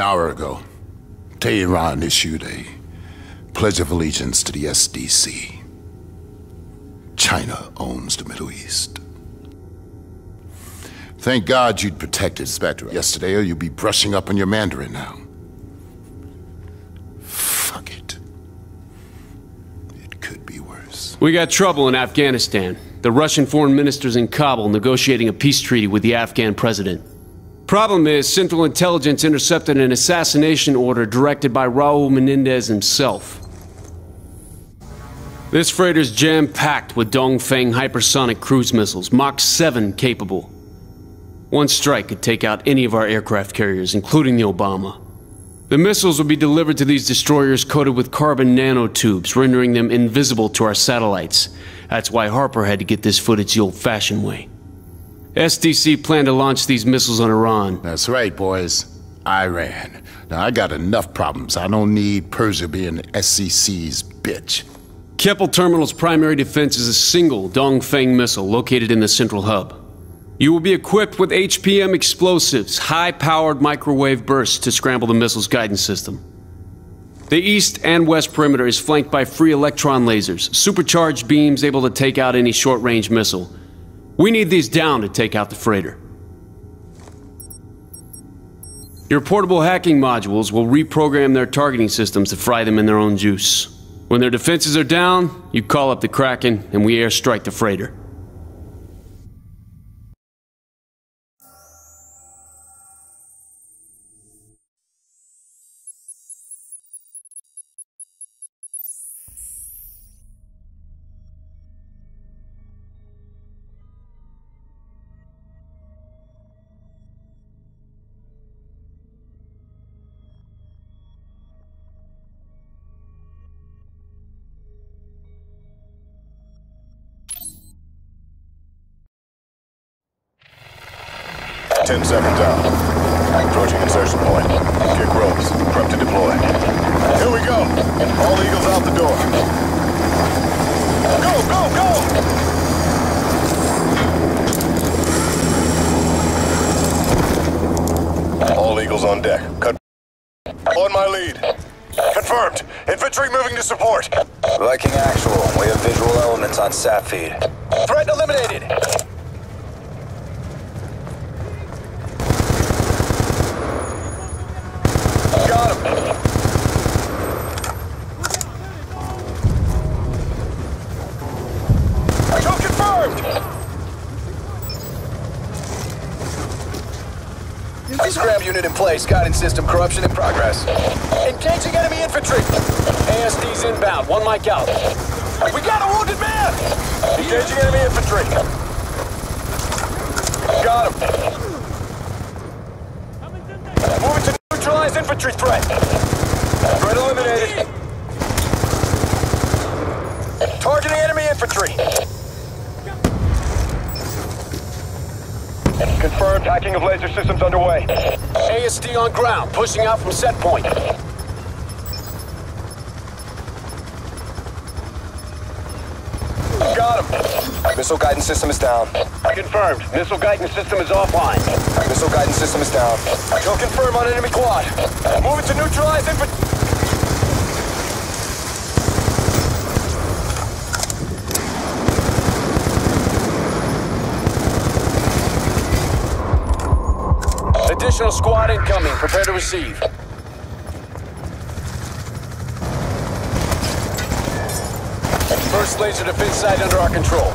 An hour ago, Tehran issued a Pledge of Allegiance to the SDC. China owns the Middle East. Thank God you'd protected Spectre yesterday, or you'd be brushing up on your Mandarin now. Fuck it. It could be worse. We got trouble in Afghanistan. The Russian foreign minister's in Kabul negotiating a peace treaty with the Afghan president. Problem is, Central Intelligence intercepted an assassination order directed by Raul Menendez himself. This freighter's jam-packed with Dongfeng hypersonic cruise missiles, Mach 7 capable. One strike could take out any of our aircraft carriers, including the Obama. The missiles will be delivered to these destroyers coated with carbon nanotubes, rendering them invisible to our satellites. That's why Harper had to get this footage the old-fashioned way. SDC planned to launch these missiles on Iran. That's right, boys. Iran. Now, I got enough problems. I don't need Persia being SDC's bitch. Keppel Terminal's primary defense is a single Dongfeng missile located in the central hub. You will be equipped with HPM explosives, high-powered microwave bursts to scramble the missile's guidance system. The east and west perimeter is flanked by free electron lasers, supercharged beams able to take out any short-range missile. We need these down to take out the freighter. Your portable hacking modules will reprogram their targeting systems to fry them in their own juice. When their defenses are down, you call up the Kraken and we airstrike the freighter. Kick. Prep to deploy. Here we go. All eagles out the door. Go, go, go! All eagles on deck. Cut. On my lead. Confirmed. Infantry moving to support. Viking Actual, we have visual elements on sat feed. Threat eliminated. Scrap unit in place, guidance system corruption in progress. Engaging enemy infantry. ASD's inbound, one mic out. We got a wounded man. Engaging enemy infantry. Got him. Moving to neutralize infantry threat. Threat eliminated. Targeting enemy infantry. Confirmed hacking of laser systems underway. ASD on ground, pushing out from set point. Got him. Missile guidance system is down. Confirmed. Missile guidance system is offline. Missile guidance system is down. Kill confirm on enemy quad. Moving to neutralize infantry. Squad incoming, prepare to receive. First laser defense site under our control.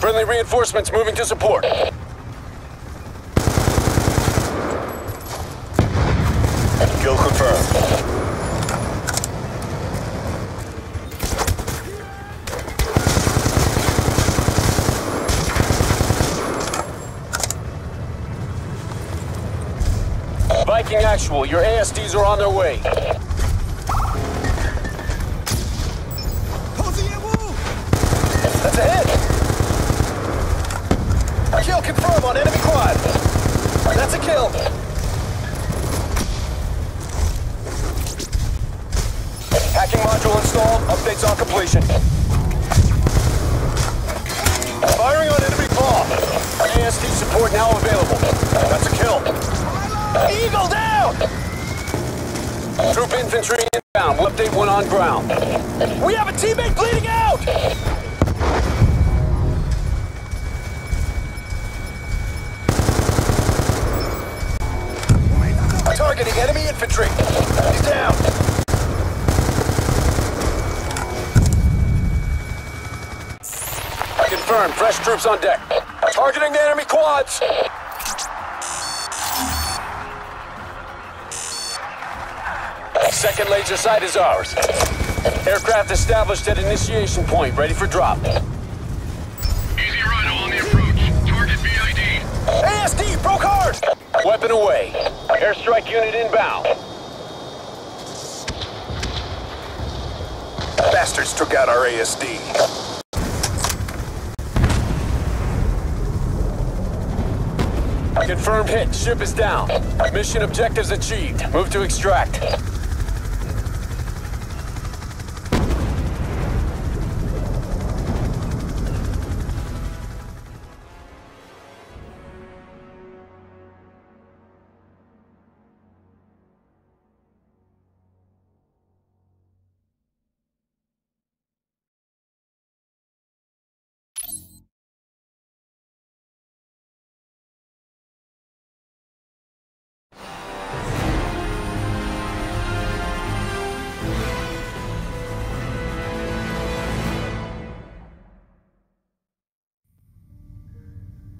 Friendly reinforcements moving to support. Kill confirmed. Viking Actual, your ASDs are on their way. That's a hit. Kill confirmed on enemy quad. That's a kill. Hacking module installed. Updates on completion. Firing on enemy bomb. ASD support now available. That's a kill. Eagle down! Troop infantry inbound. We'll update one on ground. We have a teammate bleeding out! Targeting enemy infantry. He's down. Confirmed. Fresh troops on deck. Targeting the enemy quads. Second laser site is ours. Aircraft established at initiation point, ready for drop. Easy run on the approach. Target BID. ASD broke hard. Weapon away. Airstrike unit inbound. Bastards took out our ASD. Confirmed hit. Ship is down. Mission objectives achieved. Move to extract.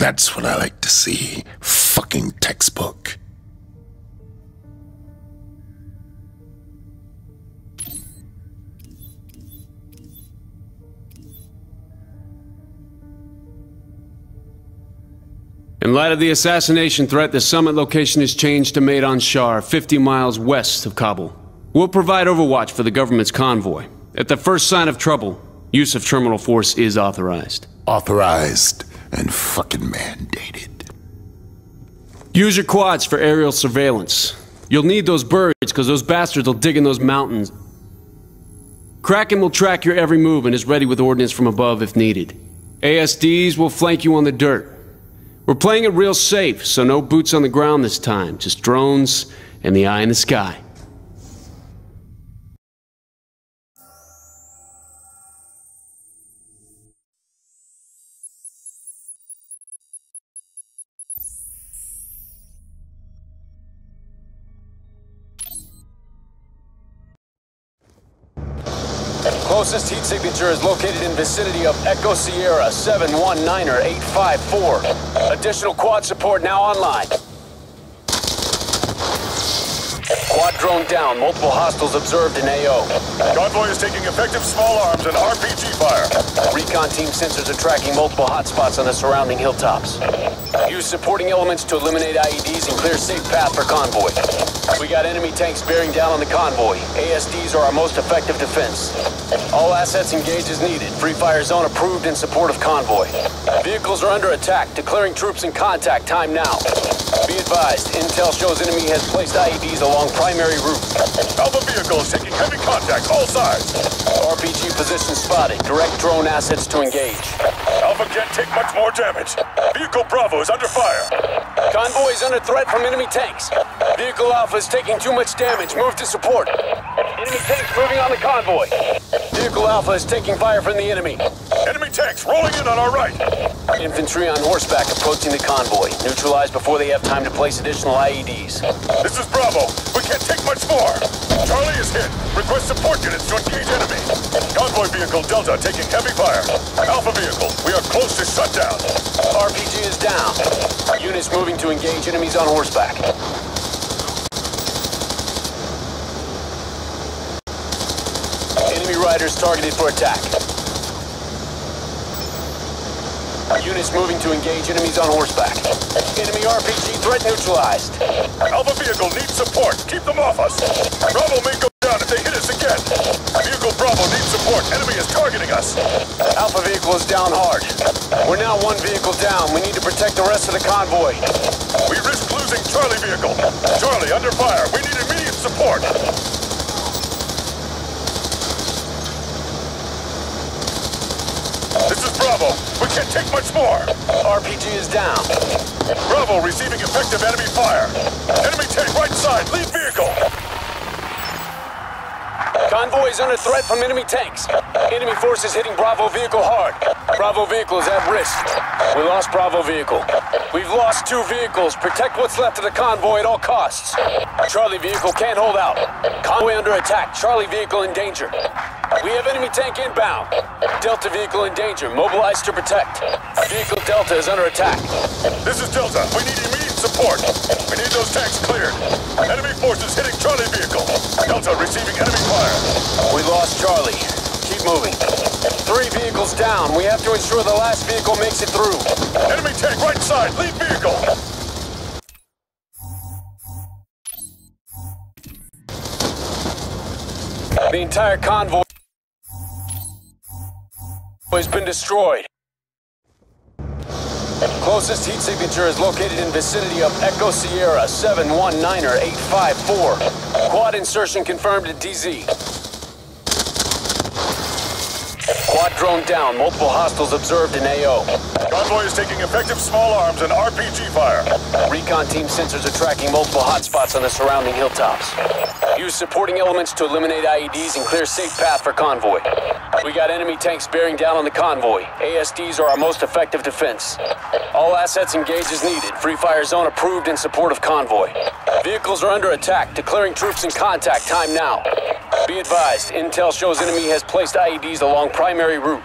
That's what I like to see. Fucking textbook. In light of the assassination threat, the summit location is changed to Maidan Shar, 50 miles west of Kabul. We'll provide overwatch for the government's convoy. At the first sign of trouble, use of terminal force is authorized. Authorized and fucking mandated. Use your quads for aerial surveillance. You'll need those birds because those bastards will dig in those mountains. Kraken will track your every move and is ready with ordnance from above if needed. ASDs will flank you on the dirt. We're playing it real safe, so no boots on the ground this time, just drones and the eye in the sky. Closest heat signature is located in vicinity of Echo Sierra 719er 854. Additional quad support now online. Quad drone down. Multiple hostiles observed in AO. Convoy is taking effective small arms and RPG fire. Recon team sensors are tracking multiple hotspots on the surrounding hilltops. Use supporting elements to eliminate IEDs and clear safe path for convoy. We got enemy tanks bearing down on the convoy. ASDs are our most effective defense. All assets engaged as needed. Free fire zone approved in support of convoy. Vehicles are under attack. Declaring troops in contact. Time now. Be advised, intel shows enemy has placed IEDs along primary route. Alpha vehicle is taking heavy contact, all sides. RPG position spotted. Direct drone assets to engage. Alpha can't take much more damage. Vehicle Bravo is under fire. Convoy is under threat from enemy tanks. Vehicle Alpha is taking too much damage. Move to support. Enemy tanks moving on the convoy. Vehicle Alpha is taking fire from the enemy. Enemy tanks rolling in on our right. Infantry on horseback approaching the convoy. Neutralized before they have time to place additional IEDs. This is Bravo. We can't take much more. Charlie is hit. Request support units to engage enemy. Convoy vehicle Delta taking heavy fire. Alpha vehicle, we are close to shutdown. RPG is down. Units moving to engage enemies on horseback. Enemy riders targeted for attack. Units moving to engage enemies on horseback. Enemy RPG threat neutralized. Alpha vehicle needs support. Keep them off us. Bravo may go down if they hit us again. Vehicle Bravo needs support. Enemy is targeting us. Alpha vehicle is down hard. We're now one vehicle down. We need to protect the rest of the convoy. We risk losing Charlie vehicle. Charlie under fire. We need immediate support. Bravo. We can't take much more. RPG is down. Bravo receiving effective enemy fire. Enemy tank right side. Lead vehicle. Convoy is under threat from enemy tanks. Enemy forces hitting Bravo vehicle hard. Bravo vehicle is at risk. We lost Bravo vehicle. We've lost two vehicles. Protect what's left of the convoy at all costs. Charlie vehicle can't hold out. Convoy under attack. Charlie vehicle in danger. We have enemy tank inbound. Delta vehicle in danger. Mobilized to protect. Vehicle Delta is under attack. This is Delta. We need immediate support. We need those tanks cleared. Enemy forces hitting Charlie vehicle. Delta receiving enemy fire. We lost Charlie. Keep moving. Three vehicles down. We have to ensure the last vehicle makes it through. Enemy tank right side. Lead vehicle. The entire convoy destroyed. Closest heat signature is located in vicinity of Echo Sierra 719er 854. Quad insertion confirmed at DZ. Quad drone down. Multiple hostiles observed in AO. Convoy is taking effective small arms and RPG fire. Recon team sensors are tracking multiple hotspots on the surrounding hilltops. Use supporting elements to eliminate IEDs and clear safe path for convoy. We got enemy tanks bearing down on the convoy. ASDs are our most effective defense. All assets engaged as needed. Free fire zone approved in support of convoy. Vehicles are under attack. Declaring troops in contact. Time now. Be advised, intel shows enemy has placed IEDs along primary route.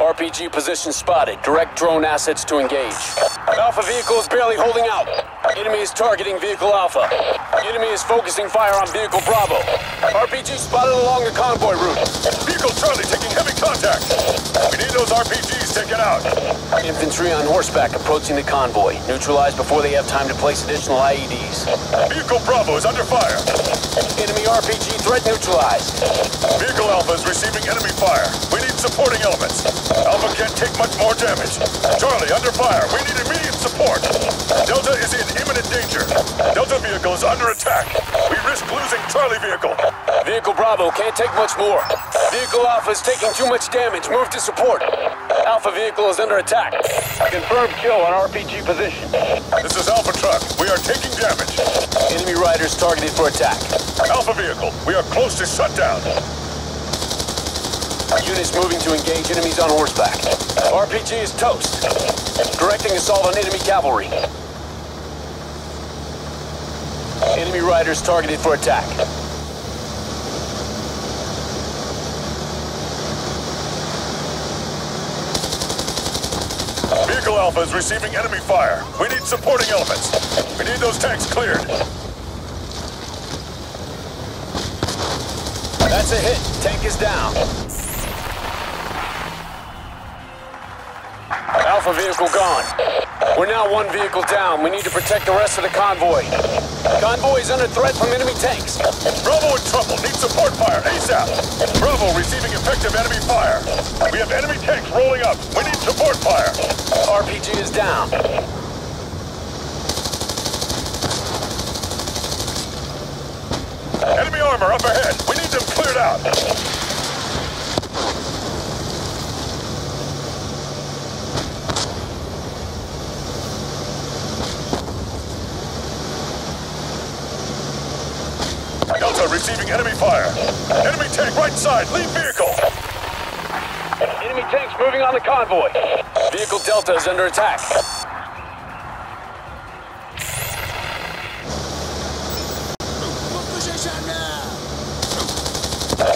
RPG position spotted. Direct drone assets to engage. Alpha vehicle is barely holding out. Enemy is targeting vehicle Alpha. Enemy is focusing fire on vehicle Bravo. RPG spotted along the convoy route. Vehicle Charlie taking heavy contact. We need those RPGs taken out. Infantry on horseback approaching the convoy. Neutralized before they have time to place additional IEDs. Vehicle Bravo is under fire. Enemy RPG threat neutralized. Vehicle Alpha is receiving enemy fire. We need supporting elements. Alpha can't take much more damage. Charlie, under fire. We need immediate support. Delta is in imminent danger. Delta vehicle is under attack. We risk losing Charlie vehicle. Vehicle Bravo can't take much more. Vehicle Alpha is taking too much damage. Move to support. Alpha vehicle is under attack. Confirmed kill on RPG position. This is Alpha truck. We are taking damage. Enemy riders targeted for attack. Alpha vehicle, we are close to shutdown. Units moving to engage enemies on horseback. RPG is toast. Directing assault on enemy cavalry. Enemy riders targeted for attack. Vehicle Alpha is receiving enemy fire. We need supporting elements. We need those tanks cleared. That's a hit. Tank is down. Alpha vehicle gone. We're now one vehicle down. We need to protect the rest of the convoy. Convoy is under threat from enemy tanks. Bravo in trouble. Need support fire ASAP. Bravo receiving effective enemy fire. We have enemy tanks rolling up. We need support fire. RPG is down. Enemy armor up ahead. We need them cleared out. Delta receiving enemy fire. Enemy tank right side. Lead vehicle. Enemy tanks moving on the convoy. Vehicle Delta is under attack.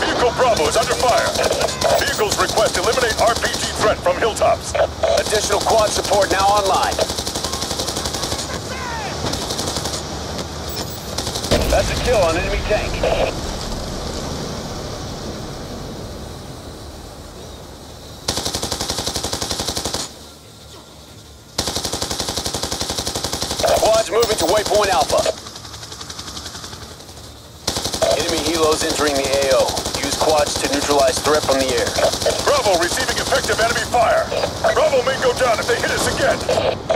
Vehicle Bravo is under fire. Vehicles request eliminate RPG threat from hilltops. Additional quad support now online. That's a kill on enemy tank. Quads moving to Waypoint Alpha. Enemy helos entering the AO. Use quads to neutralize threat from the air. Bravo receiving effective enemy fire. Bravo may go down if they hit us again.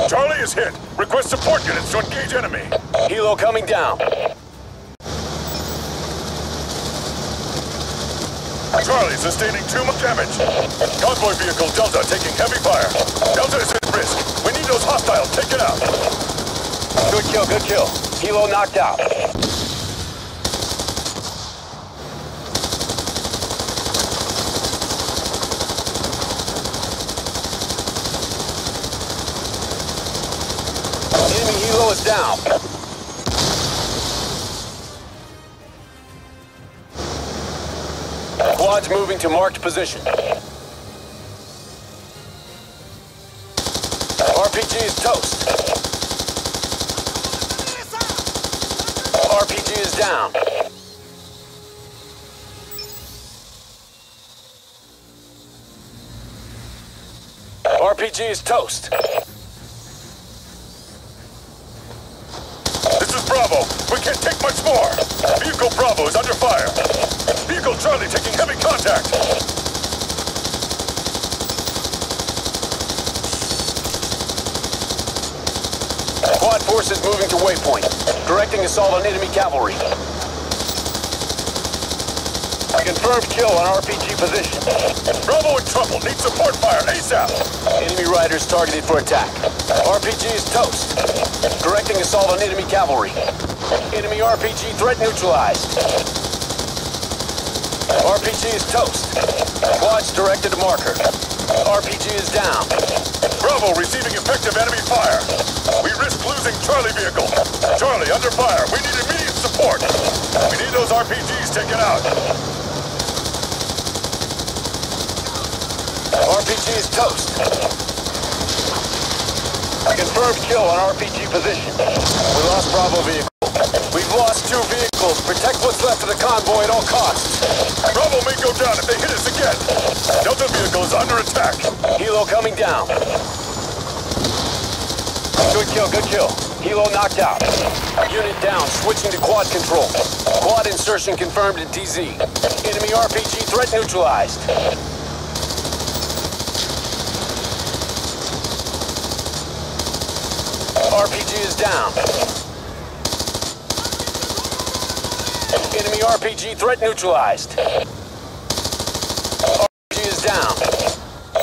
Charlie is hit. Request support units to engage enemy. Helo coming down. Charlie sustaining too much damage. Convoy vehicle Delta taking heavy fire. Delta is at risk. We need those hostiles taken out. Good kill, good kill. Helo knocked out. Enemy helo is down. Quad's moving to marked position. RPG is toast. RPG is down. RPG is toast. This is Bravo. We can't take much more. Vehicle Bravo is under fire. Vehicle Charlie taking heavy contact. Quad forces moving to waypoint. Directing assault on enemy cavalry. Confirmed kill on RPG position. Bravo in trouble. Need support fire ASAP. Enemy riders targeted for attack. RPG is toast. Directing assault on enemy cavalry. Enemy RPG threat neutralized. RPG is toast. Quads directed to marker. RPG is down. Bravo receiving effective enemy fire. We risk losing Charlie vehicle. Charlie under fire. We need immediate support. We need those RPGs taken out. RPGs toast. Confirmed kill on RPG position. We lost Bravo vehicle. We've lost two vehicles. Protect what's left of the convoy at all costs. Bravo may go down if they hit us again. Delta vehicle is under attack. Helo coming down. Good kill, good kill. Helo knocked out. Unit down, switching to quad control. Quad insertion confirmed at DZ. Enemy RPG threat neutralized. RPG is down. Enemy RPG threat neutralized. RPG is down.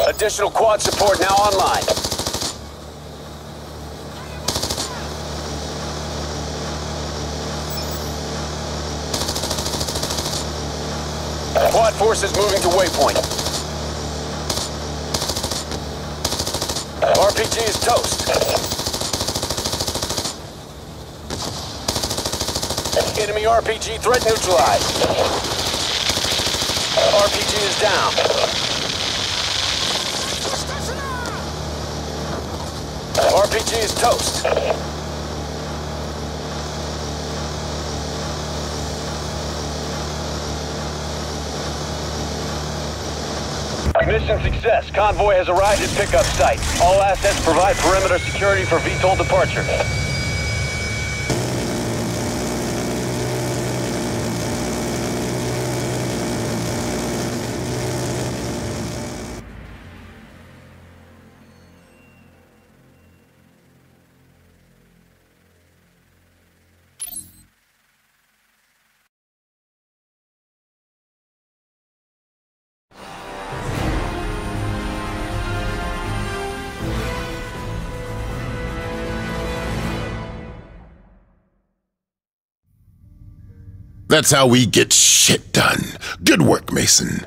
Additional quad support now online. Quad forces moving to waypoint. RPG is toast. Enemy RPG threat neutralized. RPG is down. RPG is toast. Mission success. Convoy has arrived at pickup site. All assets provide perimeter security for VTOL departure. That's how we get shit done. Good work, Mason.